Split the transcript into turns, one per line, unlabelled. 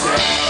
sick.